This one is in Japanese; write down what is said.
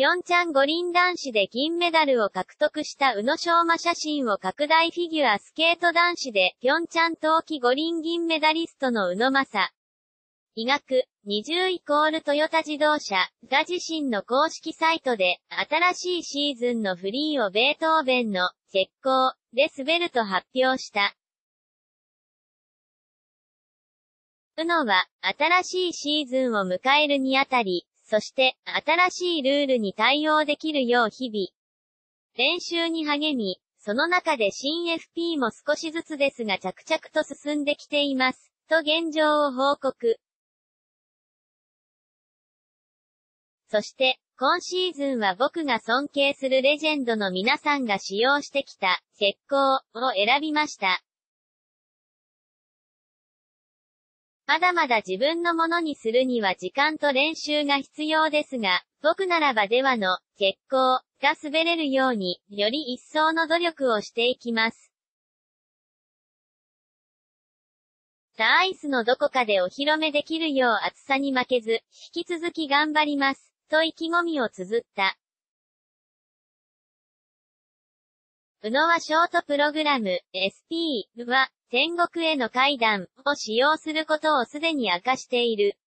ピョンチャン五輪男子で銀メダルを獲得した宇野昌磨写真を拡大フィギュアスケート男子で、ピョンチャン冬季五輪銀メダリストの宇野正。医学、20イコールトヨタ自動車が自身の公式サイトで、新しいシーズンのフリーをベートーベンの、結構、で滑ると発表した。宇野は、新しいシーズンを迎えるにあたり、そして、新しいルールに対応できるよう日々、練習に励み、その中で新 FP も少しずつですが着々と進んできています、と現状を報告。そして、今シーズンは僕が尊敬するレジェンドの皆さんが使用してきた、石膏を選びました。まだまだ自分のものにするには時間と練習が必要ですが、僕ならばではの、結構、が滑れるように、より一層の努力をしていきます。さあアイスのどこかでお披露目できるよう暑さに負けず、引き続き頑張ります、と意気込みを綴った。宇野はショートプログラム、SP は、天国への階段を使用することをすでに明かしている。